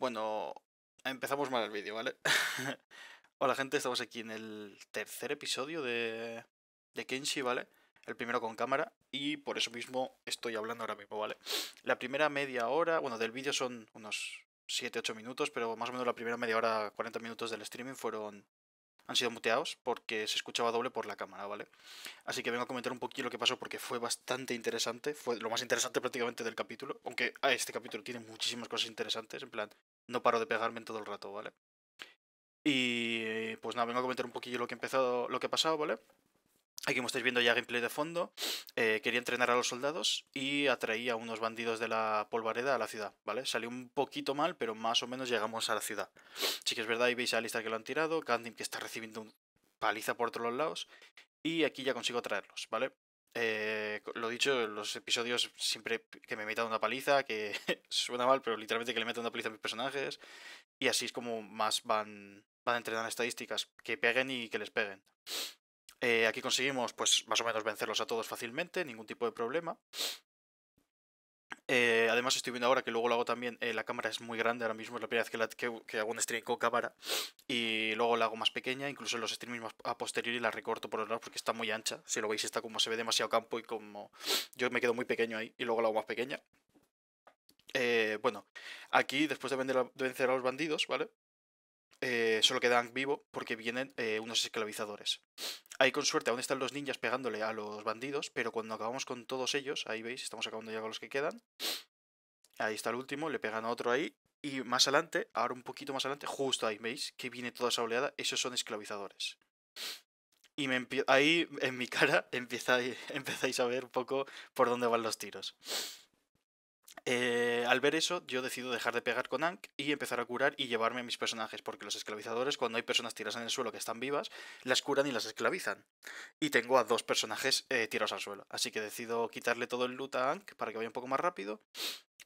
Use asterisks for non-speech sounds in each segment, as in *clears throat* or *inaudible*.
Bueno, empezamos mal el vídeo, ¿vale? *laughs* Hola gente, estamos aquí en el tercer episodio de, de Kenshi, ¿vale? El primero con cámara y por eso mismo estoy hablando ahora mismo, ¿vale? La primera media hora, bueno, del vídeo son unos 7-8 minutos, pero más o menos la primera media hora, 40 minutos del streaming fueron han sido muteados porque se escuchaba doble por la cámara, ¿vale? Así que vengo a comentar un poquito lo que pasó porque fue bastante interesante, fue lo más interesante prácticamente del capítulo, aunque ah, este capítulo tiene muchísimas cosas interesantes, en plan, no paro de pegarme en todo el rato, ¿vale? Y pues nada, vengo a comentar un poquillo lo que ha empezado, lo que ha pasado, ¿vale? Aquí como estáis viendo ya gameplay de fondo, eh, quería entrenar a los soldados y atraía a unos bandidos de la polvareda a la ciudad, ¿vale? Salió un poquito mal, pero más o menos llegamos a la ciudad. Sí que es verdad, ahí veis a Alistar que lo han tirado, Candim que está recibiendo un paliza por todos los lados, y aquí ya consigo traerlos, ¿vale? Eh, lo dicho, los episodios siempre que me metan una paliza, que *laughs* suena mal, pero literalmente que le metan una paliza a mis personajes, y así es como más van, van a entrenar estadísticas, que peguen y que les peguen. Eh, aquí conseguimos, pues, más o menos vencerlos a todos fácilmente, ningún tipo de problema. Eh, además estoy viendo ahora que luego lo hago también, eh, la cámara es muy grande ahora mismo, es la primera vez que, hago un stream con cámara y luego la hago más pequeña, incluso en los streams más a posteriori la recorto por los lados porque está muy ancha, si lo veis está como se ve demasiado campo y como yo me quedo muy pequeño ahí y luego la hago más pequeña. bueno, aquí después de, de vencer a los bandidos, ¿vale? eh, solo quedan vivo porque vienen eh, unos esclavizadores. Ahí con suerte aún están los ninjas pegándole a los bandidos, pero cuando acabamos con todos ellos, ahí veis, estamos acabando ya con los que quedan. Ahí está el último, le pegan a otro ahí. Y más adelante, ahora un poquito más adelante, justo ahí, ¿veis? Que viene toda esa oleada, esos son esclavizadores. Y me ahí en mi cara *laughs* empezáis, empezáis a ver un poco por dónde van los tiros. Eh, al ver eso, yo decido dejar de pegar con Ankh y empezar a curar y llevarme a mis personajes, porque los esclavizadores, cuando hay personas tiradas en el suelo que están vivas, las curan y las esclavizan. Y tengo a dos personajes eh, tirados al suelo. Así que decido quitarle todo el loot a Ankh para que vaya un poco más rápido.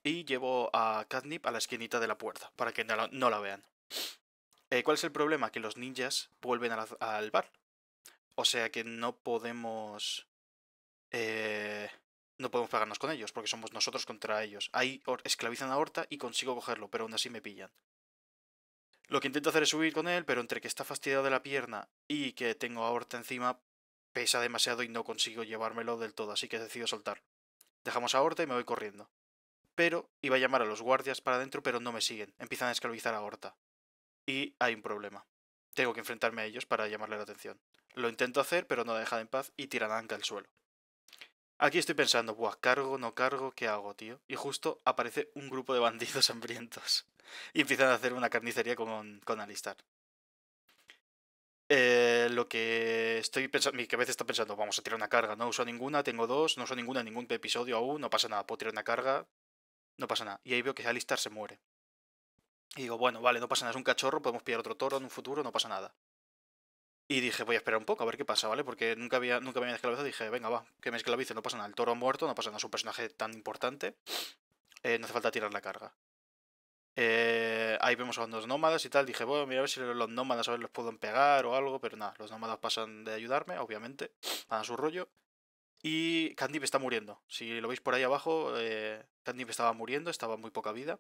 Y llevo a Catnip a la esquinita de la puerta, para que no la, vean. Eh, ¿Cuál es el problema? Que los ninjas vuelven al bar. O sea que no podemos... Eh, no podemos pegarnos con ellos, porque somos nosotros contra ellos. Ahí esclavizan a Horta y consigo cogerlo, pero aún así me pillan. Lo que intento hacer es subir con él, pero entre que está fastidiado de la pierna y que tengo a Horta encima, pesa demasiado y no consigo llevármelo del todo, así que decido soltar. Dejamos a Horta y me voy corriendo. Pero iba a llamar a los guardias para adentro, pero no me siguen. Empiezan a esclavizar a Horta. Y hay un problema. Tengo que enfrentarme a ellos para llamarle la atención. Lo intento hacer, pero no dejan en paz y tiran a Anka al suelo. Aquí estoy pensando, buah, cargo, no cargo, ¿qué hago, tío? Y justo aparece un grupo de bandidos *laughs* hambrientos. Y empiezan a hacer una carnicería con, con Alistar. Eh, lo que estoy pensando, mi cabeza está pensando, vamos a tirar una carga, no uso ninguna, tengo dos, no uso ninguna en ningún episodio aún, no pasa nada, puedo tirar una carga, no pasa nada. Y ahí veo que Alistar se muere. Y digo, bueno, vale, no pasa nada, es un cachorro, podemos pillar otro toro en un futuro, no pasa nada. Y dije, voy a esperar un poco a ver qué pasa, ¿vale? Porque nunca, había, nunca había esclavizado. Dije, venga, va, que me esclavice, no pasa nada. El toro muerto, no pasa nada, es un personaje tan importante. Eh, no hace falta tirar la carga. Eh, ahí vemos a los nómadas y tal. Dije, bueno, mira a ver si los nómadas a ver los puedo pegar o algo, pero nada, los nómadas pasan de ayudarme, obviamente, van a su rollo. Y Candib está muriendo. Si lo veis por ahí abajo, eh, estaba muriendo, estaba muy poca vida.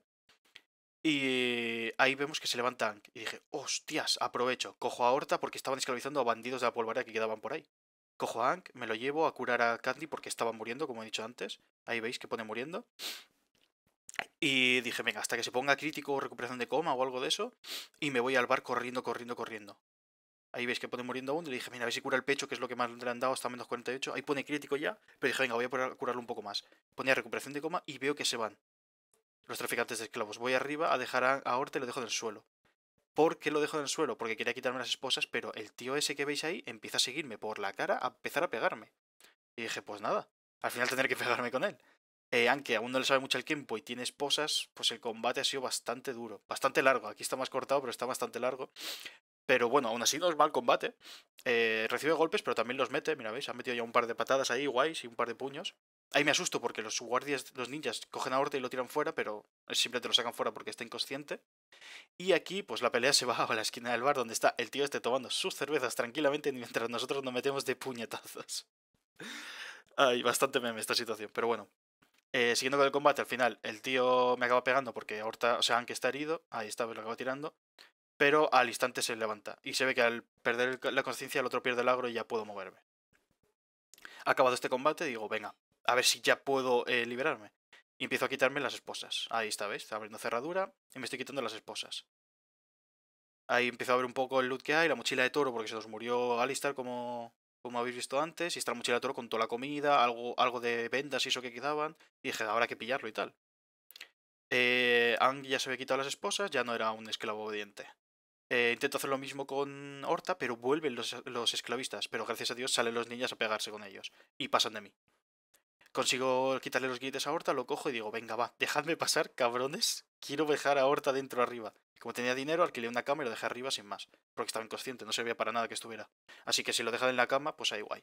Y ahí vemos que se levantan. Y dije, hostias, aprovecho. Cojo a Horta porque estaban esclavizando a bandidos de la polvareda que quedaban por ahí. Cojo a Ank, me lo llevo a curar a Candy porque estaba muriendo, como he dicho antes. Ahí veis que pone muriendo. Y dije, venga, hasta que se ponga crítico o recuperación de coma o algo de eso. Y me voy al bar corriendo, corriendo, corriendo. Ahí veis que pone muriendo aún. Y le dije, mira, a ver si cura el pecho, que es lo que más le han dado hasta menos 48. Ahí pone crítico ya. Pero dije, venga, voy a curarlo un poco más. Ponía recuperación de coma y veo que se van los traficantes de esclavos. Voy arriba a dejar a, Orte y lo dejo en el suelo. ¿Por qué lo dejo en el suelo? Porque quería quitarme las esposas, pero el tío ese que veis ahí empieza a seguirme por la cara a empezar a pegarme. Y dije, pues nada, al final tendré que *laughs* pegarme con él. Eh, aunque aún no le sabe mucho el tiempo y tiene esposas, pues el combate ha sido bastante duro, bastante largo. Aquí está más cortado, pero está bastante largo. Pero bueno, aún así no es mal combate. Eh, recibe golpes, pero también los mete. Mira, veis, ha metido ya un par de patadas ahí, guays, y un par de puños. Ahí me asusto porque los guardias, los ninjas, cogen a Horta y lo tiran fuera, pero simplemente lo sacan fuera porque está inconsciente. Y aquí, pues la pelea *laughs* se va a la esquina del bar donde está el tío este tomando sus cervezas tranquilamente mientras nosotros nos metemos de puñetazos. *laughs* Ay, bastante meme esta situación, pero bueno. Eh, siguiendo con el combate, al final el tío me acaba pegando porque Horta, o sea, aunque está herido, ahí está, lo acaba tirando. Pero al instante se levanta. Y se ve que al perder la conciencia el otro pierde el agro y ya puedo moverme. Acabado este combate, digo, venga, a ver si ya puedo eh, liberarme. Y empiezo a quitarme las esposas. Ahí está, ¿veis? Está abriendo cerradura y me estoy quitando las esposas. Ahí empiezo a ver un poco el loot que hay, la mochila de toro, porque se nos murió Alistar, como, como habéis visto antes. Y está la mochila de toro con toda la comida, algo, algo de vendas y eso que quedaban. Y dije, habrá que pillarlo y tal. Eh, Ang ya se había quitado las esposas, ya no era un esclavo obediente. Eh, intento hacer lo mismo con Horta, pero vuelven los, los, esclavistas. Pero gracias a Dios salen los niños a pegarse con ellos. Y pasan de mí. Consigo quitarle los guites a Horta, lo cojo y digo, venga, va, dejadme pasar, cabrones. Quiero dejar a Horta dentro arriba. Como tenía dinero, alquilé una cama y lo dejé arriba sin más. Porque estaba inconsciente, no servía para nada que estuviera. Así que si lo dejan en la cama, pues ahí guay.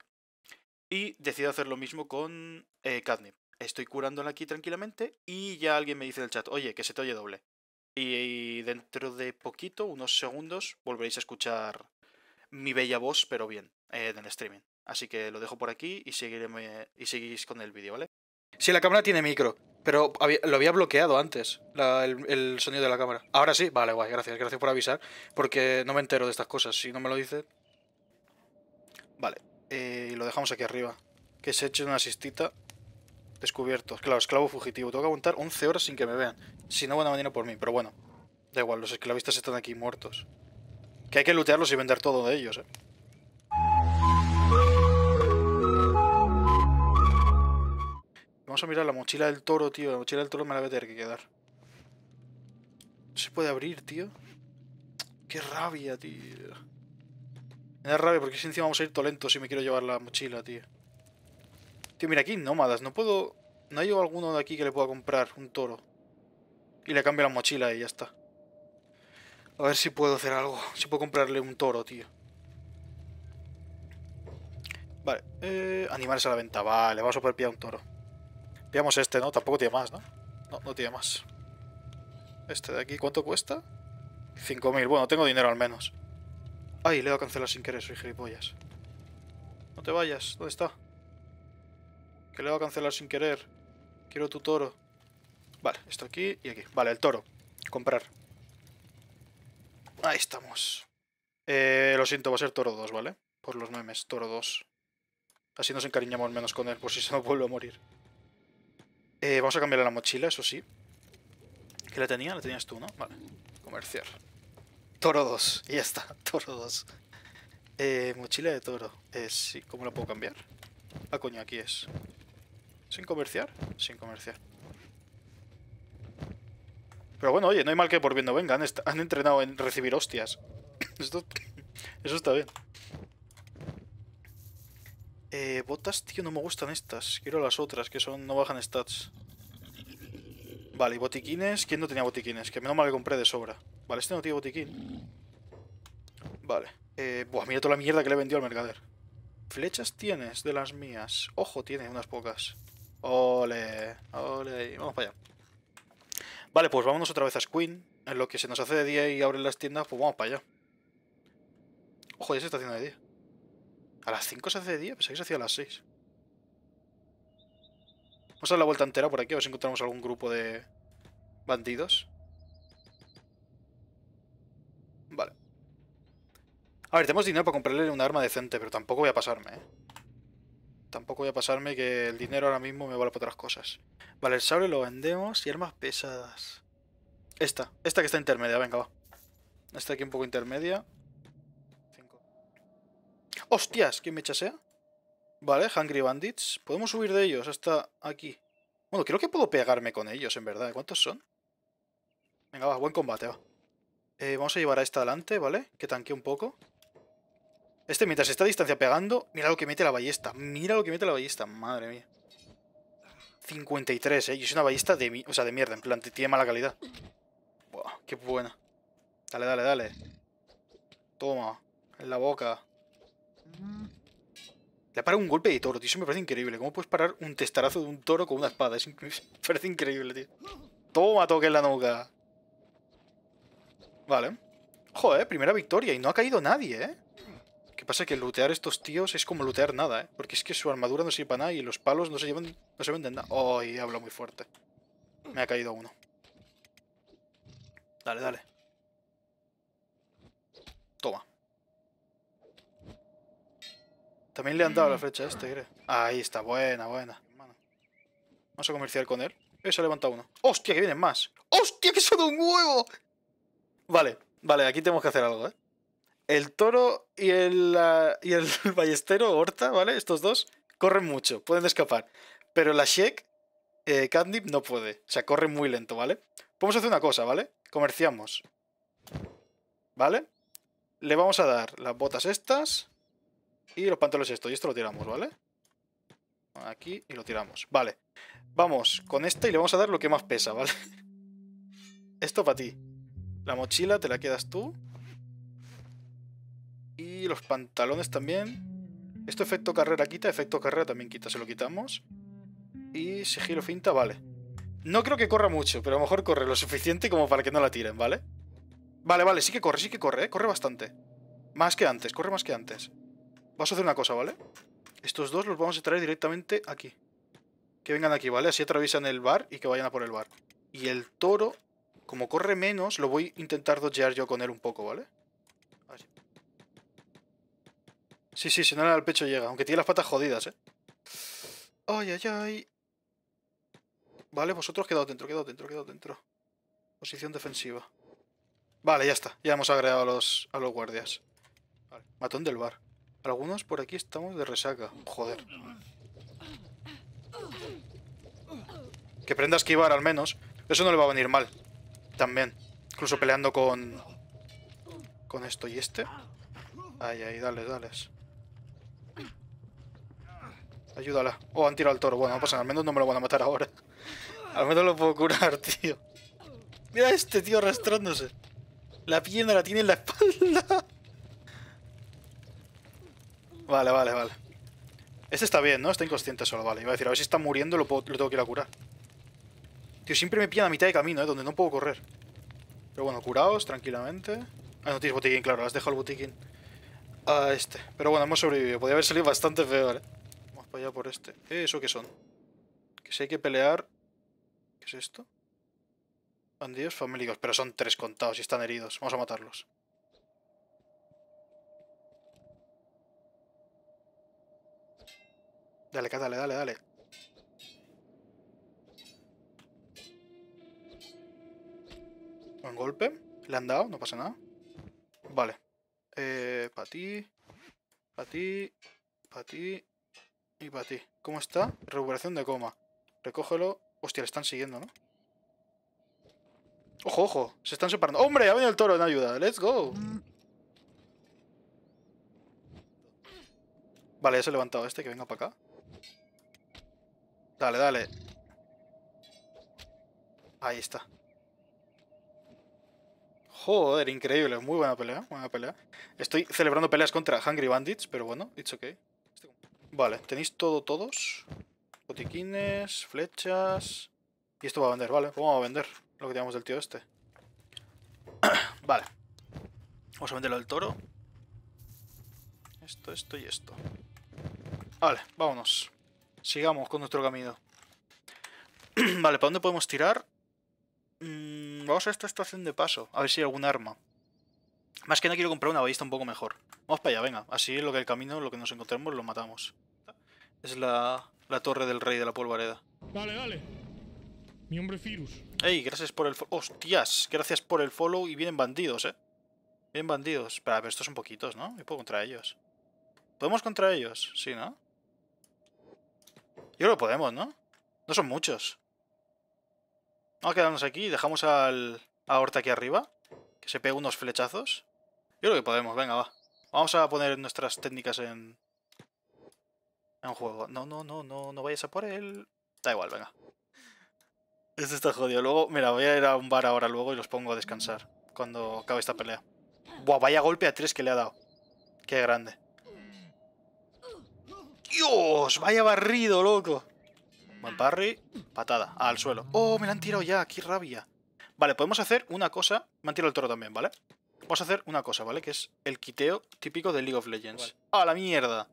Y decido hacer lo mismo con eh. Estoy curándola aquí tranquilamente y ya alguien me dice en el chat, oye, que se te oye doble. Y dentro de poquito, unos segundos, volveréis a escuchar mi bella voz, pero bien, eh, en el streaming. Así que lo dejo por aquí y, seguiré, y seguís con el vídeo, ¿vale? Sí, la cámara tiene micro, pero lo había bloqueado antes, el, sonido de la cámara. Ahora sí, vale, guay, gracias, gracias por avisar, porque no me entero de estas cosas. Si no me lo dice... Vale, eh, lo dejamos aquí arriba. Que se eche una asistita. Descubiertos. Claro, esclavo fugitivo. Tengo que aguantar 11 horas sin que me vean. Si no van a venir por mí, pero bueno. Da igual, los esclavistas están aquí muertos. Que hay que lootearlos y vender todo de ellos, eh. Vamos a mirar la mochila del toro, tío. La mochila del toro me la voy a tener que quedar. No se puede abrir, tío. Qué rabia, tío. Me da rabia porque si encima vamos a ir tolentos si me quiero llevar la mochila, tío. Tío, mira aquí, nómadas. No puedo... No hay alguno de aquí que le pueda comprar un toro. Y le cambie la mochila y ya está. A ver si puedo hacer algo. Si puedo comprarle un toro, tío. Vale. Eh, animales a la venta. Vale, vamos a poder un toro. Veamos este, ¿no? Tampoco tiene más, ¿no? No, no tiene más. Este de aquí, ¿cuánto cuesta? 5.000. Bueno, tengo dinero al menos. Ay, le he dado a cancelar sin querer, soy gilipollas. No te vayas, ¿dónde está? Que le he dado a cancelar sin querer. Quiero tu toro. Vale, esto aquí y aquí. Vale, el toro. Comprar. Ahí estamos. Eh, lo siento, va a ser toro 2, ¿vale? Por los memes, toro 2. Así nos encariñamos menos con él, por si se nos vuelve a morir. Eh, vamos a cambiarle la mochila, eso sí. ¿Qué la tenía? La tenías tú, ¿no? Vale. Comerciar. Toro 2. Y ya está. *laughs* Toro 2. Eh, mochila de toro. Eh, sí. ¿Cómo la puedo cambiar? Ah, coño, aquí es. ¿Sin comerciar? Sin comerciar. Pero bueno, oye, no hay mal que por bien no venga. Han, entrenado en recibir hostias. *laughs* Esto, *laughs* eso está bien. Eh, botas, tío, no me gustan estas. Quiero las otras, que son no bajan stats. Vale, y botiquines. ¿Quién no tenía botiquines? Que menos mal que compré de sobra. Vale, este no tiene botiquín. Vale. Eh, buah, mira toda la mierda que le vendió al mercader. Flechas tienes de las mías. Ojo, tiene unas pocas. Ole, ole. Vamos para allá. Vale, pues vámonos otra vez a Squin. En lo que se nos hace de día y abren las tiendas, pues vamos para allá. Ojo, ya se está haciendo de día. ¿A las 5 se hace de día? Pensé que se hacía a las 6. Vamos a dar la vuelta entera por aquí, a ver si encontramos algún grupo de bandidos. Vale. A ver, tenemos dinero para comprarle un arma decente, pero tampoco voy a pasarme, ¿eh? Tampoco voy a pasarme que el dinero ahora mismo me vale para otras cosas. Vale, el sable lo vendemos y armas pesadas. Esta, esta que está intermedia, venga, va. Esta aquí un poco intermedia. ¡Hostias! ¿Quién me chasea? Vale, Hungry Bandits. Podemos subir de ellos hasta aquí. Bueno, creo que puedo pegarme con ellos, en verdad. ¿Cuántos son? Venga, va, buen combate, va. Eh, vamos a llevar a esta adelante, ¿vale? Que tanque un poco. Este, mientras está a distancia pegando, mira lo que mete la ballesta. Mira lo que mete la ballesta, madre mía. 53, ¿eh? Y es una ballesta de, o sea, de mierda, en plan, tiene mala calidad. Buah, qué buena. Dale, dale, dale. Toma, en la boca. Le ha parado un golpe de toro, tío. Eso me parece increíble. ¿Cómo puedes parar un testarazo de un toro con una espada? Es *laughs* me parece increíble, tío. Toma, toque en la nuca. Vale. Joder, primera victoria. Y no ha caído nadie, ¿eh? ¿Qué pasa que lootear estos tíos es como lootear nada, ¿eh? Porque es que su armadura no sirve para nada y los palos no se llevan, no se venden nada. ¡Oh! Y habla muy fuerte. Me ha caído uno. Dale, dale. Toma. También le han dado la flecha a este, creo. Ahí está, buena, buena. Vamos a comerciar con él. Se ha levantado uno. ¡Hostia, que vienen más! ¡Hostia, que son un huevo! Vale, vale, aquí tenemos que hacer algo, ¿eh? El toro y el, y el *laughs* ballestero, Horta, ¿vale? Estos dos corren mucho, pueden escapar. Pero la Shek, eh, no puede. O sea, corre muy lento, ¿vale? Podemos hacer una cosa, ¿vale? Comerciamos. ¿Vale? Le vamos a dar las botas estas y los pantalones estos. Y esto lo tiramos, ¿vale? Aquí y lo tiramos. Vale. Vamos con esta y le vamos a dar lo que más pesa, *laughs* ¿vale? Esto para ti. La mochila te la quedas tú. Y los pantalones también. Esto efecto carrera quita, efecto carrera también quita, se lo quitamos. Y sigilo finta, vale. No creo que corra mucho, pero a lo mejor corre lo suficiente como para que no la tiren, ¿vale? Vale, vale, sí que corre, sí que corre, ¿eh? Corre bastante. Más que antes, corre más que antes. Vamos a hacer una cosa, ¿vale? Estos dos los vamos a traer directamente aquí. Que vengan aquí, ¿vale? Así atraviesan el bar y que vayan a por el bar. Y el toro, como corre menos, lo voy a intentar dodgear yo con él un poco, ¿vale? Así. Sí, sí, si no el pecho llega. Aunque tiene las patas jodidas, ¿eh? Ay, ay, ay. Vale, vosotros quedad dentro, quedad dentro, quedad dentro. Posición defensiva. Vale, ya está. Ya hemos agregado a los, a los guardias. Vale. Matón del bar. Algunos por aquí estamos de resaca. Joder. Que prenda a esquivar al menos. Eso no le va a venir mal. También. Incluso peleando con... Con esto y este. Ay, ay, dale, dale. Ayúdala. Oh, han tirado al toro. Bueno, no pasa nada. Al menos no me lo van a matar ahora. Al menos lo puedo curar, tío. Mira este tío arrastrándose. La pierna la tiene en la espalda. Vale, vale, vale. Este está bien, ¿no? Está inconsciente solo, vale. Iba a decir, a ver si está muriendo lo, lo tengo que ir a curar. Tío, siempre me pillan a mitad de camino, ¿eh? Donde no puedo correr. Pero bueno, curaos tranquilamente. Ah, no tienes botiquín, claro, has dejado el botiquín a este. Pero bueno, hemos sobrevivido. Podría haber salido bastante feo, ¿eh? Vamos para allá por este. ¿Eh? ¿Eso qué son? Que si hay que pelear... ¿Qué es esto? Bandidos famélicos. Pero son tres contados y están heridos. Vamos a matarlos. Dale, dale, dale, dale. Buen golpe. Le han dado, no pasa nada. Vale. Eh, para ti. Para ti. Para ti. Y para ti. ¿Cómo está? Recuperación de coma. Recógelo. Hostia, le están siguiendo, ¿no? Ojo, ojo. Se están separando. ¡Hombre! Ha venido el toro en ayuda. ¡Let's go! Vale, ya se ha levantado este. Que venga para acá. Dale, dale. Ahí está. Joder, increíble. Muy buena pelea, buena pelea. Estoy celebrando peleas contra Hungry Bandits, pero bueno, it's okay. Vale, tenéis todo, todos. Botiquines, flechas... Y esto va a vender, vale. Vamos a vender lo que tenemos del tío este. *coughs* vale. Vamos a venderlo del toro. Esto, esto y esto. Vale, vámonos. Sigamos con nuestro camino. *clears throat* vale, ¿para dónde podemos tirar? Mm, vamos a esta estación de paso. A ver si hay algún arma. Más que no quiero comprar una ballesta un poco mejor. Vamos para allá, venga. Así lo que el camino, lo que nos encontremos, lo matamos. Es la, la torre del rey de la polvareda. Dale, dale. Mi hombre Firus. Ey, gracias por el... ¡Hostias! Gracias por el follow y vienen bandidos, ¿eh? Vienen bandidos. Espera, pero estos son poquitos, ¿no? ¿Y puedo contra ellos? ¿Podemos contra ellos? Sí, ¿no? Yo creo que podemos, ¿no? No son muchos. Vamos a quedarnos aquí y dejamos al, a Horta aquí arriba. Que se pegue unos flechazos. Yo creo que podemos, venga, va. Vamos a poner nuestras técnicas en... En juego. No, no, no, no, no vayas a por él. Da igual, venga. Este está jodido. Luego, mira, voy a ir a un bar ahora luego y los pongo a descansar. Cuando acabe esta pelea. Buah, vaya golpe a tres que le ha dado. Qué grande. ¡Dios! Vaya barrido, loco. Buen parry. Patada. al suelo. ¡Oh, me la han tirado ya! ¡Qué rabia! Vale, podemos hacer una cosa. Me han tirado el toro también, ¿vale? Vamos a hacer una cosa, ¿vale? Que es el quiteo típico de League of Legends. ¡Ah, la mierda!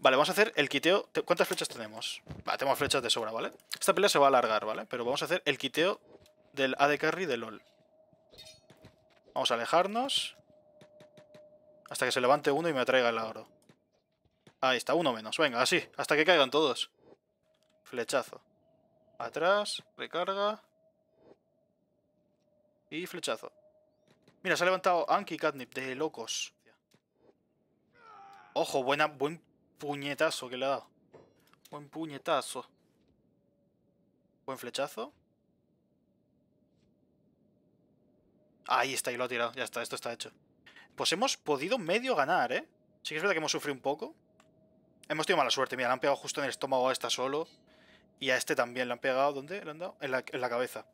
Vale, vamos a hacer el quiteo. te- ¿Cuántas flechas tenemos? Vale, tenemos flechas de sobra, ¿vale? Esta pelea se va a alargar, ¿vale? Pero vamos a hacer el quiteo del AD Carry de LOL. Vamos a alejarnos. Hasta que se levante uno y me traiga el oro. Ahí está, uno menos. Venga, así. Hasta que caigan todos. Flechazo. Atrás, recarga. Y flechazo. Mira, se ha levantado Anki Catnip de locos. Ojo, buena, buen puñetazo que le ha dado. Buen puñetazo. Buen flechazo. Ahí está, y lo ha tirado. Ya está, esto está hecho. Pues hemos podido medio ganar, ¿eh? Sí que es verdad que hemos sufrido un poco. Hemos tenido mala suerte. Mira, le han pegado justo en el estómago a esta solo. Y a este también le han pegado. ¿Dónde le han dado? En la, cabeza.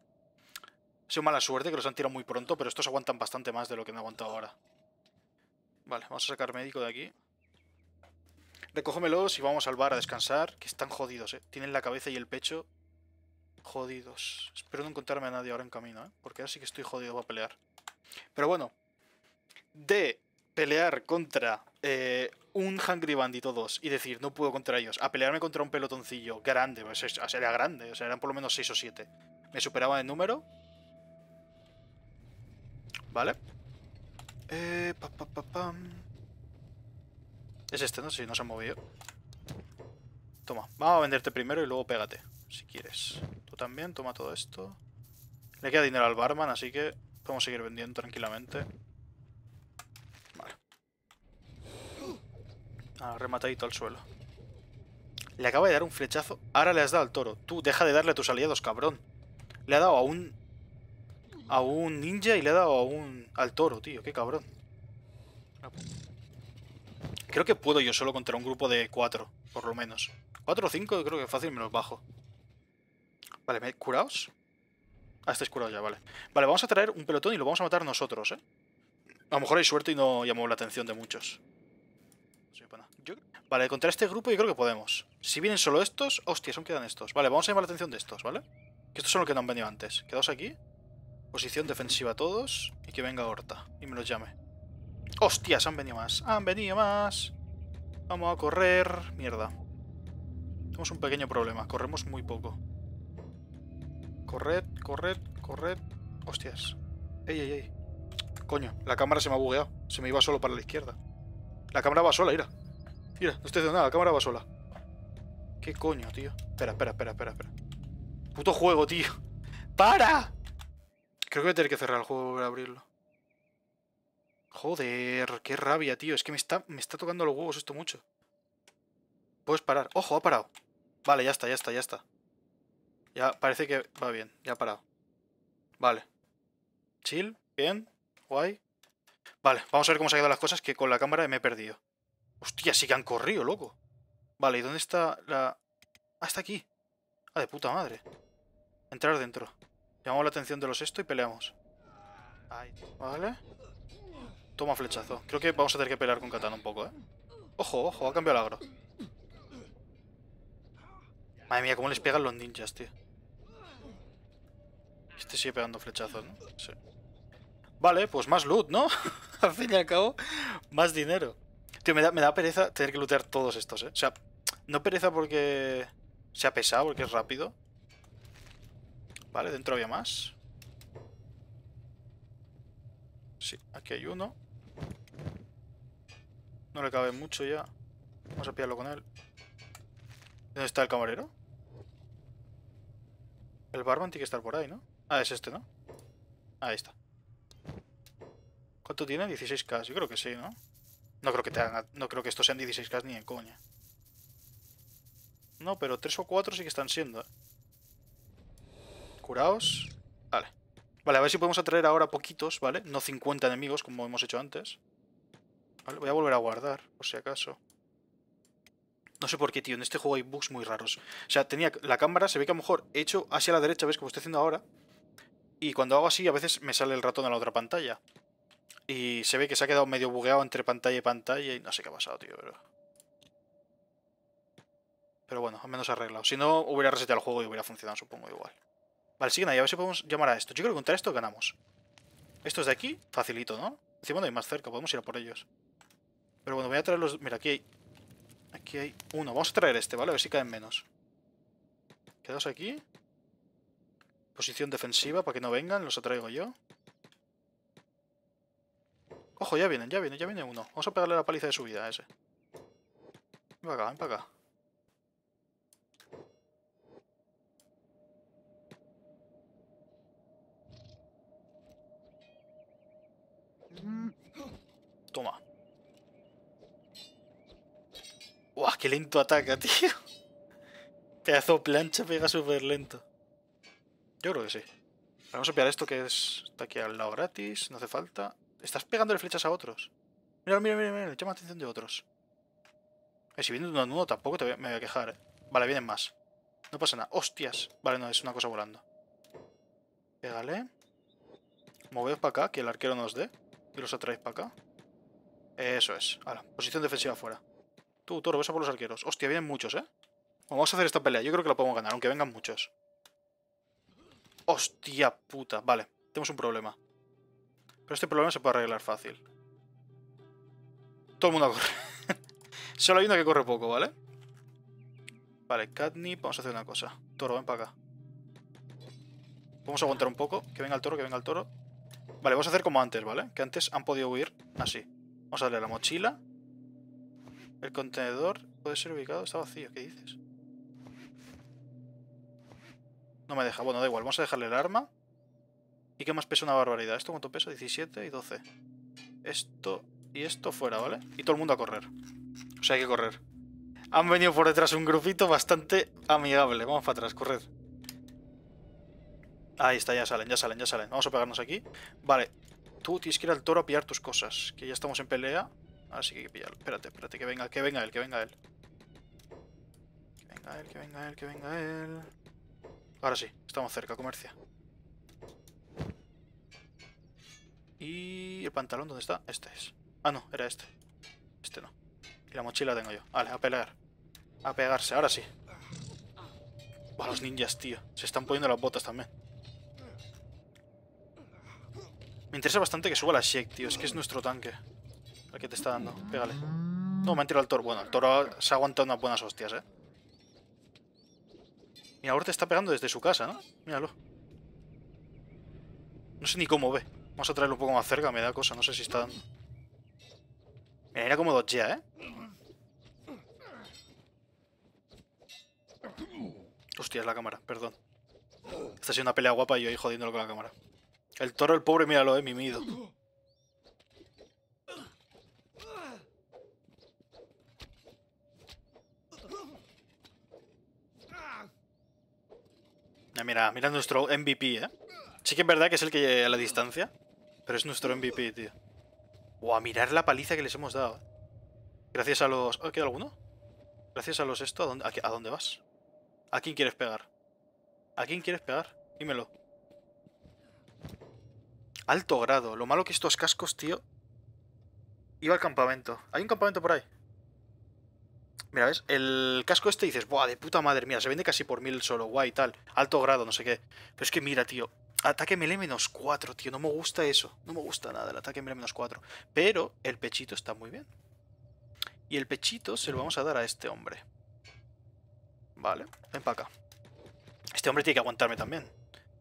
Ha sido mala suerte que los han tirado muy pronto, pero estos aguantan bastante más de lo que han aguantado ahora. Vale, vamos a sacar médico de aquí. Recógemelos y vamos al bar a descansar, que están jodidos, ¿eh? Tienen la cabeza y el pecho jodidos. Espero no encontrarme a nadie ahora en camino, ¿eh? Porque ahora sí que estoy jodido para pelear. Pero bueno, de pelear contra eh, un Hungry Bandit o dos y decir, no puedo contra ellos, a pelearme contra un pelotoncillo grande, pues era grande, o sea, eran por lo menos 6 o 7. Me superaba en número. Vale. Eh. Es este, ¿no? Sí, no se ha movido. Toma, vamos a venderte primero y luego pégate, si quieres. Tú también, toma todo esto. Le queda dinero al barman, así que podemos seguir vendiendo tranquilamente. Ah, rematadito al suelo. Le acaba de dar un flechazo. Ahora le has dado al toro. Tú, deja de darle a tus aliados, cabrón. Le ha dado a un... A un ninja y le ha dado a un... Al toro, tío. Qué cabrón. Creo que puedo yo solo contra un grupo de cuatro, por lo menos. Cuatro o cinco, creo que fácil me los bajo. Vale, ¿me curaos? Ah, estáis curados ya, vale. Vale, vamos a traer un pelotón y lo vamos a matar nosotros, ¿eh? A lo mejor hay suerte y no llamamos la atención de muchos. Yo- Vale, contra este grupo yo creo que podemos. Si vienen solo estos... Hostia, son quedan estos. Vale, vamos a llamar la atención de estos, ¿vale? Que estos son los que no han venido antes. Quedaos aquí. Posición defensiva todos. Y que venga Horta. Y me los llame. Hostias, han venido más. Han venido más. Vamos a correr. Mierda. Tenemos un pequeño problema. Corremos muy poco. Corred, corred, corred. Hostias. Ey, ey, ey. Coño, la cámara se me ha bugueado. Se me iba solo para la izquierda. La cámara va sola, mira. Mira, no estoy haciendo nada, la cámara va sola. ¿Qué coño, tío? Espera, espera, espera, espera, espera. Puto juego, tío. ¡Para! Creo que voy a tener que cerrar el juego y volver a abrirlo. Joder, qué rabia, tío. Es que me está, me está tocando los huevos esto mucho. Puedes parar. ¡Ojo, ha parado! Vale, ya está, ya está, ya está. Ya parece que va bien. Ya ha parado. Vale. Chill, bien, guay. Vale, vamos a ver cómo se han quedado las cosas que con la cámara me he perdido. Hostia, sí que han corrido, loco. Vale, ¿y dónde está la...? Ah, está aquí. Ah, de puta madre. Entrar dentro. Llamamos la atención de los esto y peleamos. Vale. Toma flechazo. Creo que vamos a tener que pelear con katana un poco, ¿eh? Ojo, ojo, ha cambiado el agro. Madre mía, cómo les pegan los ninjas, tío. Este sigue pegando flechazos, ¿no? Sí. Vale, pues más loot, ¿no? *laughs* al fin y al cabo, más dinero. Tío, me da, me da pereza tener que lootear todos estos, ¿eh? O sea, no pereza porque sea pesado, porque es rápido. Vale, dentro había más. Sí, aquí hay uno. No le cabe mucho ya. Vamos a pillarlo con él. ¿Dónde está el camarero? El barman tiene que estar por ahí, ¿no? Ah, es este, ¿no? Ahí está. ¿Cuánto tiene? 16k. Yo creo que sí, ¿no? No creo que no creo que estos sean 16k ni en coña. No, pero 3 o 4 sí que están siendo. ¿eh? Curaos. Vale. Vale, a ver si podemos atraer ahora poquitos, ¿vale? No 50 enemigos como hemos hecho antes. Vale, voy a volver a guardar, por si acaso. No sé por qué, tío. En este juego hay bugs muy raros. O sea, tenía la cámara, se ve que a lo mejor he hecho hacia la derecha, ¿ves? Como estoy haciendo ahora. Y cuando hago así, a veces me sale el ratón a la otra pantalla. Y se ve que se ha quedado medio bugueado entre pantalla y pantalla y no sé qué ha pasado, tío, pero... Pero bueno, al menos arreglado. Si no, hubiera reseteado el juego y hubiera funcionado, supongo, igual. Vale, siguen ahí, a ver si podemos llamar a esto. Yo creo que contra esto ganamos. Estos de aquí, facilito, ¿no? Encima no hay más cerca, podemos ir a por ellos. Pero bueno, voy a traer los... Mira, aquí hay... Aquí hay uno. Vamos a traer este, ¿vale? A ver si caen menos. Quedaos aquí. Posición defensiva para que no vengan, los atraigo yo. Ojo, ya vienen, ya viene, ya viene uno. Vamos a pegarle la paliza de subida a ese. Ven para acá, ven para acá. Toma. ¡Uah, qué lento ataca, *laughs* tío! Pedazo plancha pega súper lento. Yo creo que sí. Vamos a pillar esto que es... Está aquí al lado gratis, no hace falta. Estás pegándole flechas a otros. Mira, mira, mira, mira, llama la atención de otros. Eh, si viene uno a uno tampoco te me voy a quejar, eh. Vale, vienen más. No pasa nada. ¡Hostias! Vale, no, es una cosa volando. Pégale. Moveos para acá, que el arquero nos dé. Y los atraéis para acá. Eso es. Ahora, posición defensiva fuera. Tú, toro, ves a por los arqueros. Hostia, vienen muchos, ¿eh? Vamos a hacer esta pelea. Yo creo que la podemos ganar, aunque vengan muchos. Hostia puta. Vale, tenemos un problema. Pero este problema se puede arreglar fácil. Todo el mundo a correr. *laughs* Solo hay uno que corre poco, ¿vale? Vale, Catnip, vamos a hacer una cosa. Toro, ven para acá. Vamos a aguantar un poco. Que venga el toro, que venga el toro. Vale, vamos a hacer como antes, ¿vale? Que antes han podido huir así. Vamos a darle la mochila. El contenedor puede ser ubicado. Está vacío, ¿qué dices? No me deja. Bueno, da igual. Vamos a dejarle el arma. ¿Y qué más pesa una barbaridad? ¿Esto cuánto pesa? 17 y 12. Esto y esto fuera, ¿vale? Y todo el mundo a correr. O sea, hay que correr. Han venido por detrás un grupito bastante amigable. Vamos para atrás, correr. Ahí está, ya salen, ya salen, ya salen. Vamos a pegarnos aquí. Vale, tú tienes que ir al toro a pillar tus cosas. Que ya estamos en pelea. Así que hay que pillarlo. Espérate, espérate, que venga, que venga él, que venga él. Que venga él, que venga él, que venga él. Ahora sí, estamos cerca, comercia. Y el pantalón, ¿dónde está? Este es. Ah, no, era este. Este no. Y la mochila tengo yo. Vale, a pelear. A pegarse, ahora sí. Buah, los ninjas, tío. Se están poniendo las botas también. Me interesa bastante que suba la Shake, tío. Es que es nuestro tanque. El que te está dando. Pégale. No, me han tirado el toro. Bueno, el toro se ha aguantado unas buenas hostias, eh. Mira, ahora te está pegando desde su casa, ¿no? Míralo. No sé ni cómo ve. Vamos a traerlo un poco más cerca, me da cosa. No sé si está dando. Mira, mira cómo dodgea, ¿eh? Hostia, es la cámara, perdón. Esta ha sido una pelea guapa y yo ahí jodiéndolo con la cámara. El toro, el pobre, míralo, eh, mimido. Mira, mira nuestro MVP, ¿eh? Sí que es verdad que es el que a la distancia, pero es nuestro MVP, tío. O a mirar la paliza que les hemos dado. eh. Gracias a los... ¿Oh, ¿Queda alguno? Gracias a los esto, ¿a dónde, a, dónde vas? ¿A quién quieres pegar? ¿A quién quieres pegar? Dímelo. Alto grado. Lo malo que estos cascos, tío... Iba al campamento. ¿Hay un campamento por ahí? Mira, ¿ves? El casco este dices, buah, de puta madre, mira, se vende casi por mil solo, guay, tal. Alto grado, no sé qué. Pero es que mira, tío. Ataque melee menos 4, tío. No me gusta eso. No me gusta nada el ataque melee menos 4. Pero el pechito está muy bien. Y el pechito se lo vamos a dar a este hombre. Vale, ven para acá. Este hombre tiene que aguantarme también.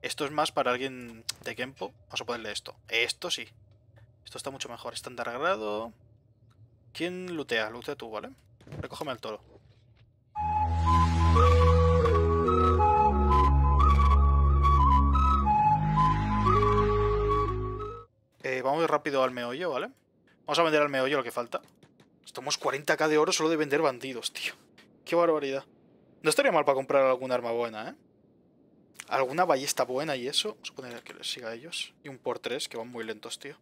Esto es más para alguien de Kempo. Vamos a ponerle esto. Esto sí. Esto está mucho mejor. Estándar grado. ¿Quién lutea? Lutea tú, ¿vale? Recógeme al toro. Eh, vamos rápido al meollo, ¿vale? Vamos a vender al meollo lo que falta. Estamos 40k de oro solo de vender bandidos, tío. Qué barbaridad. No estaría mal para comprar alguna arma buena, ¿eh? Alguna ballesta buena y eso. Vamos a poner que les siga a ellos. Y un por 3 que van muy lentos, tío.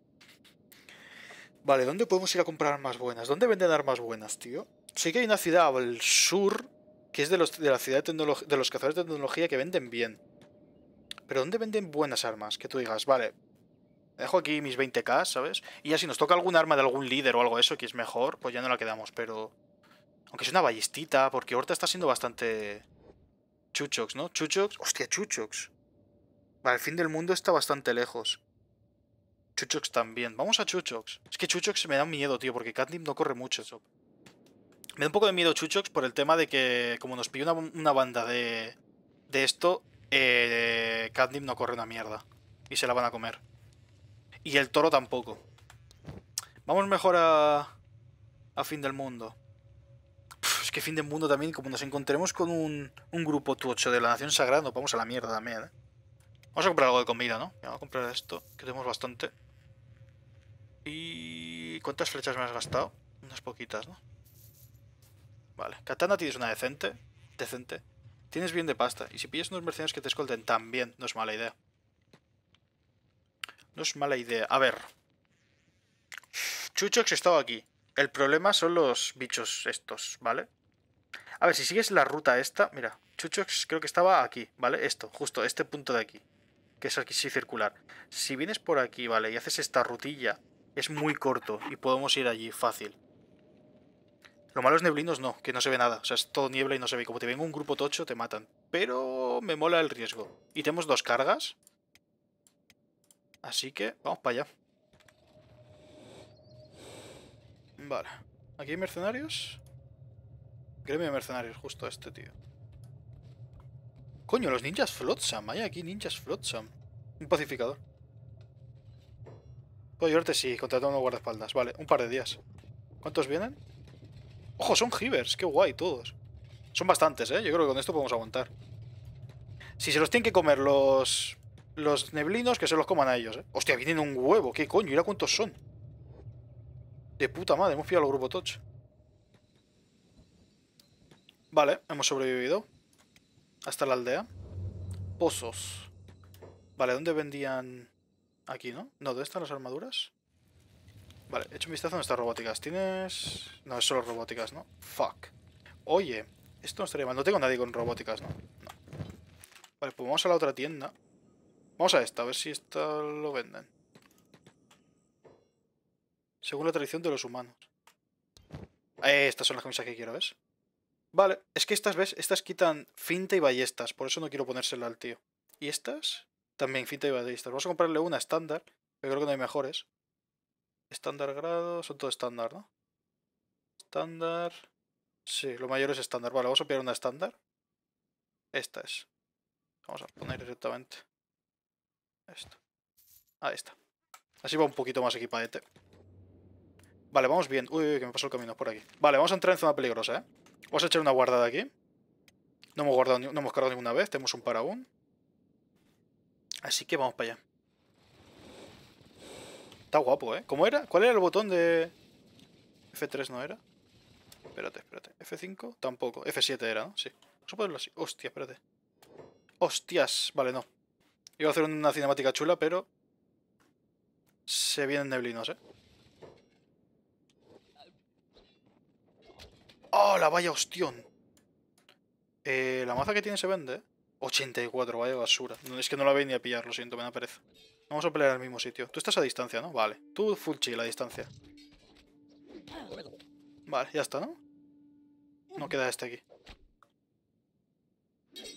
Vale, ¿dónde podemos ir a comprar armas buenas? ¿Dónde venden armas buenas, tío? Sí que hay una ciudad al sur que es de los, de la ciudad de, de los cazadores de tecnología que venden bien. Pero ¿dónde venden buenas armas? Que tú digas, vale, dejo aquí mis 20k, ¿sabes? Y ya si nos toca algún arma de algún líder o algo eso que es mejor, pues ya no la quedamos, pero... Aunque es una ballestita, porque ahorita está siendo bastante... Chuchox, ¿no? Chuchox... Hostia, Chuchox. Vale, el fin del mundo está bastante lejos. Chuchox también. Vamos a Chuchox. Es que Chuchox me da miedo, tío, porque Catnip no corre mucho. Me da un poco de miedo Chuchox por el tema de que, como nos pilló una, banda de, de esto, eh, no corre una mierda. Y se la van a comer. Y el toro tampoco. Vamos mejor a. a fin del mundo. Es que fin del mundo también, como nos encontremos con un, un grupo tocho de la Nación Sagrada, nos vamos a la mierda también, ¿eh? Vamos a comprar algo de comida, ¿no? Vamos a comprar esto, que tenemos bastante. ¿Y cuántas flechas me has gastado? Unas poquitas, ¿no? Vale. Katana tienes una decente. Decente. Tienes bien de pasta. Y si pillas unos mercenarios que te escolten también, no es mala idea. No es mala idea. A ver. Chuchox estaba aquí. El problema son los bichos estos, ¿vale? A ver, si sigues la ruta esta, mira, Chuchox creo que estaba aquí, ¿vale? Esto, justo, este punto de aquí. Que es aquí sí circular. Si vienes por aquí, ¿vale? Y haces esta rutilla, es muy corto y podemos ir allí fácil. Lo malo es neblinos no, que no se ve nada. O sea, es todo niebla y no se ve. Como te venga un grupo tocho, te matan. Pero me mola el riesgo. Y tenemos dos cargas. Así que vamos para allá. Vale. ¿Aquí hay mercenarios? Gremio de mercenarios, justo este, tío. Coño, los ninjas Flotsam. Hay aquí ninjas Flotsam. Un pacificador. Puedo llevarte, sí, contratar unos guardaespaldas. Vale, un par de días. ¿Cuántos vienen? Ojo, son Hivers. Qué guay todos. Son bastantes, ¿eh? Yo creo que con esto podemos aguantar. Si se los tienen que comer los... Los neblinos, que se los coman a ellos, ¿eh? Hostia, vienen un huevo. ¿Qué coño? Mira cuántos son. De puta madre, hemos pillado al grupo Toch. Vale, hemos sobrevivido. Hasta la aldea. Pozos. Vale, ¿dónde vendían...? Aquí, ¿no? No, ¿dónde están las armaduras? Vale, he hecho un vistazo en estas robóticas. ¿Tienes...? No, es solo robóticas, ¿no? Fuck. Oye, esto no estaría mal. No tengo nadie con robóticas, ¿no? No. Vale, pues vamos a la otra tienda. Vamos a esta, a ver si esta lo venden. Según la tradición de los humanos. Eh, estas son las camisas que quiero, ¿ves? Vale, es que estas, ¿ves? Estas quitan finta y ballestas. Por eso no quiero ponérsela al tío. ¿Y estas? También, finta y ballestas. Vamos a comprarle una estándar. Pero creo que no hay mejores. Estándar grado. Son todo estándar, ¿no? Estándar. Sí, lo mayor es estándar. Vale, vamos a pillar una estándar. Esta es. Vamos a poner directamente. Esto. Ahí está. Así va un poquito más equipadete. Vale, vamos bien. Uy, uy, que me pasó el camino por aquí. Vale, vamos a entrar en zona peligrosa, ¿eh? Vamos a echar una guardada aquí. No hemos, guardado, no hemos cargado ninguna vez. Tenemos un para aún. Así que vamos para allá. Está guapo, ¿eh? ¿Cómo era? ¿Cuál era el botón de...? F3 no era. Espérate, espérate. F5 tampoco. F7 era, ¿no? Sí. Vamos a ponerlo así. Hostia, espérate. Hostias. Vale, no. Iba a hacer una cinemática chula, pero... Se vienen neblinos, ¿eh? ¡Oh, la vaya hostión! Eh, la maza que tiene se vende, ¿eh? 84, vaya basura. No, es que no la veis ni a pillar, lo siento, me da pereza. Vamos a pelear el mismo sitio. Tú estás a distancia, ¿no? Vale. Tú full chill a distancia. Vale, ya está, ¿no? No queda este aquí.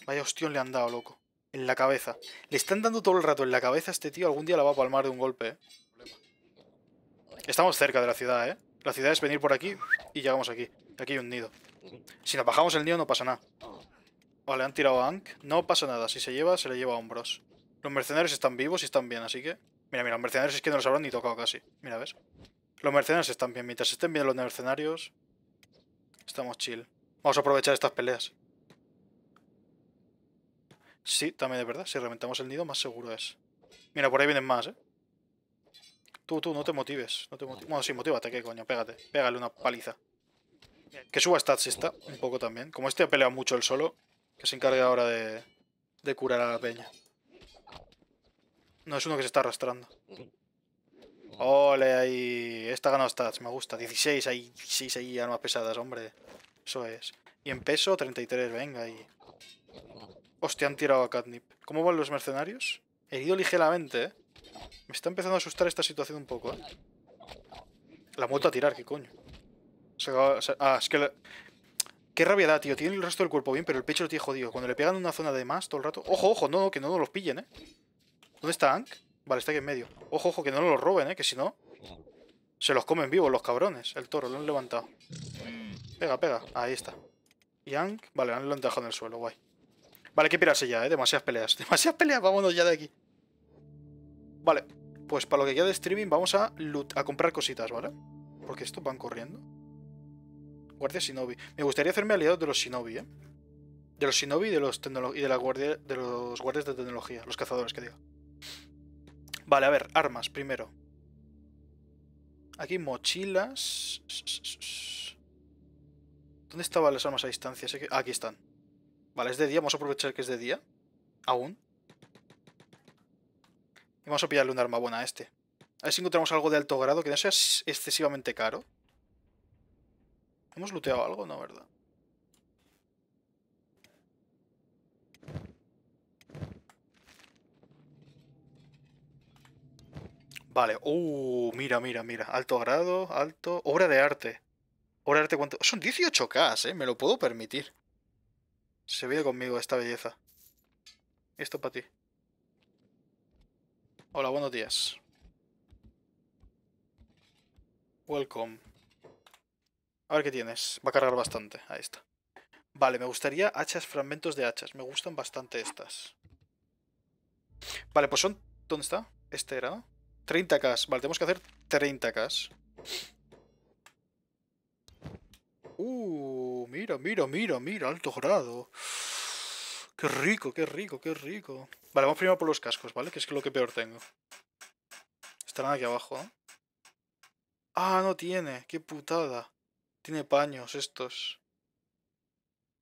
Vaya hostión le han dado, loco. En la cabeza. Le están dando todo el rato en la cabeza a este tío. Algún día la va a palmar de un golpe, ¿eh? Estamos cerca de la ciudad, ¿eh? La ciudad es venir por aquí y llegamos aquí. Aquí hay un nido. Si nos bajamos el nido no pasa nada. Vale, han tirado a Ankh. No pasa nada. Si se lleva, se le lleva a hombros. Los mercenarios están vivos y están bien, así que... Mira, mira, los mercenarios es que no los habrán ni tocado casi. Mira, ¿ves? Los mercenarios están bien. Mientras estén bien los mercenarios... Estamos chill. Vamos a aprovechar estas peleas. Sí, también es verdad. Si reventamos el nido, más seguro es. Mira, por ahí vienen más, ¿eh? Tú, tú, no te motives. No te motives. Bueno, sí, motívate, ¿qué coño? Pégate. Pégale una paliza. Que suba stats esta, un poco también. Como este ha peleado mucho el solo, que se encargue ahora de, de curar a la peña. No, es uno que se está arrastrando. Ole, ahí. Esta ha ganado stats, me gusta. 16 ahí, 16 ahí, armas pesadas, hombre. Eso es. Y en peso, 33, venga ahí. Hostia, han tirado a Catnip. ¿Cómo van los mercenarios? Herido ligeramente, ¿eh? Me está empezando a asustar esta situación un poco, ¿eh? La ha vuelto a tirar, ¿qué coño? Se ah, es que... la- Qué rabia da, tío. Tiene el resto del cuerpo bien, pero el pecho lo tiene jodido. Cuando le pegan una zona de más todo el rato... ¡Ojo, ojo! No, no, que no nos los pillen, ¿eh? ¿Dónde está Ank? Vale, está aquí en medio. Ojo, ojo, que no los roben, ¿eh? Que si no... Se los comen vivos los cabrones. El toro, lo han levantado. Pega, pega. Ahí está. Yank. Vale, lo han dejado en el suelo, guay. Vale, hay que pirarse ya, ¿eh? Demasiadas peleas. *laughs* Demasiadas peleas, vámonos ya de aquí. Vale. Pues para lo que queda de streaming vamos a, comprar cositas, ¿vale? Porque estos van corriendo. Guardia Shinobi. Me gustaría hacerme aliado de los Shinobi, ¿eh? De los Shinobi y de los, de la guardia, de los guardias de tecnología. Los cazadores, que diga. Vale, a ver, armas primero. Aquí mochilas. ¿Dónde estaban las armas a distancia? aquí están. Vale, es de día. Vamos a aprovechar que es de día. Aún. Y vamos a pillarle un arma buena a este. A ver si encontramos algo de alto grado que no sea excesivamente caro. ¿Hemos looteado algo? No, ¿verdad? Vale, uh, mira, mira, mira. Alto grado, alto. Obra de arte. Obra de arte, ¿cuánto? Son 18k, ¿eh? Me lo puedo permitir. Se viene conmigo esta belleza. Esto para ti. Hola, buenos días. Welcome. A ver qué tienes. Va a cargar bastante. Ahí está. Vale, me gustaría hachas, fragmentos de hachas. Me gustan bastante estas. Vale, pues son... ¿Dónde está? Este era, 30k. Vale, tenemos que hacer 30k. Uh, mira, mira, mira, mira, alto grado. Qué rico, qué rico, qué rico. Vale, vamos primero por los cascos, ¿vale? Que es lo que peor tengo. Estarán aquí abajo, ¿eh? Ah, no tiene. Qué putada. Tiene paños estos.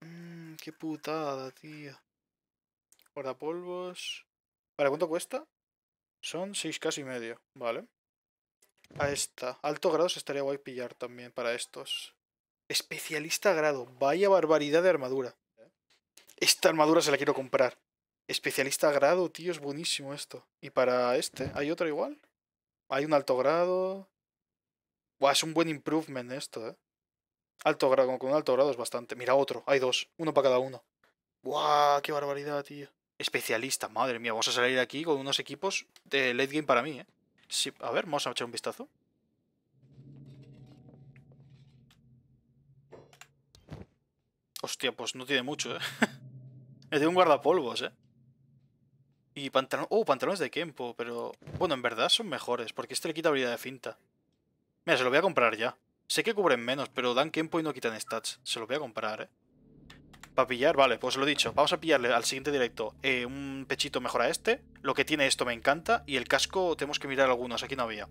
Mmm, qué putada, tío. Guardapolvos. Vale, ¿cuánto cuesta? Son 6 casi medio, vale. A esta. Alto grado se estaría guay pillar también para estos. Especialista grado. Vaya barbaridad de armadura. Esta armadura se la quiero comprar. Especialista grado, tío, es buenísimo esto. Y para este, ¿hay otra igual? Hay un alto grado. Buah, es un buen improvement esto, eh. Alto grado, con un alto grado es bastante. Mira, otro, hay dos. Uno para cada uno. Buah, qué barbaridad, tío. Especialista, madre mía, vamos a salir aquí con unos equipos de late game para mí, ¿eh? Sí, a ver, vamos a echar un vistazo. Hostia, pues no tiene mucho, ¿eh? *laughs* Me tiene un guardapolvos, ¿eh? Y pantalones... Oh, pantalones de Kempo, pero... Bueno, en verdad son mejores, porque este le quita habilidad de finta. Mira, se lo voy a comprar ya. Sé que cubren menos, pero dan Kempo y no quitan stats. Se lo voy a comprar, ¿eh? Para pillar, vale, pues lo dicho. Vamos a pillarle al siguiente directo eh, un pechito mejor a este. Lo que tiene esto me encanta. Y el casco tenemos que mirar algunos, aquí no había.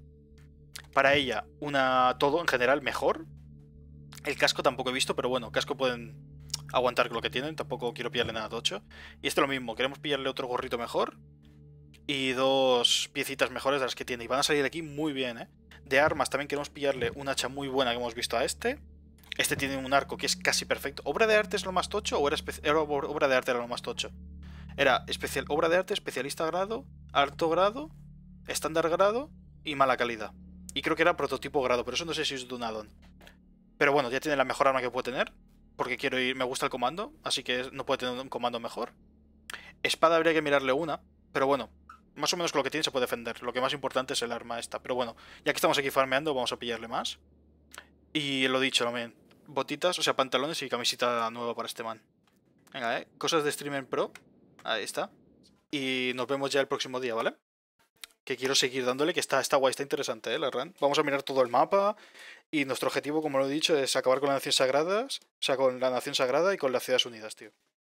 Para ella, una todo en general mejor. El casco tampoco he visto, pero bueno, casco pueden aguantar lo que tienen. Tampoco quiero pillarle nada tocho. Y este lo mismo, queremos pillarle otro gorrito mejor. Y dos piecitas mejores de las que tiene. Y van a salir aquí muy bien, ¿eh? De armas también queremos pillarle un hacha muy buena que hemos visto a este. Este tiene un arco que es casi perfecto. ¿Obra de arte es lo más tocho o era, obra de arte era lo más tocho? Era especial, obra de arte, especialista grado, alto grado, estándar grado y mala calidad. Y creo que era prototipo grado, pero eso no sé si es de un. Pero bueno, ya tiene la mejor arma que puede tener. Porque quiero ir, me gusta el comando, así que no puede tener un comando mejor. Espada habría que mirarle una, pero bueno, más o menos con lo que tiene se puede defender. Lo que más importante es el arma esta. Pero bueno, ya que estamos aquí farmeando, vamos a pillarle más. Y lo dicho también, botitas, o sea, pantalones y camisita nueva para este man. Venga, eh. Cosas de Streamer Pro. Ahí está. Y nos vemos ya el próximo día, ¿vale? Que quiero seguir dándole, que está, está guay, está interesante, ¿eh? La run. Vamos a mirar todo el mapa. Y nuestro objetivo, como lo he dicho, es acabar con las Naciones Sagradas. O sea, con la Nación Sagrada y con las Ciudades Unidas, tío.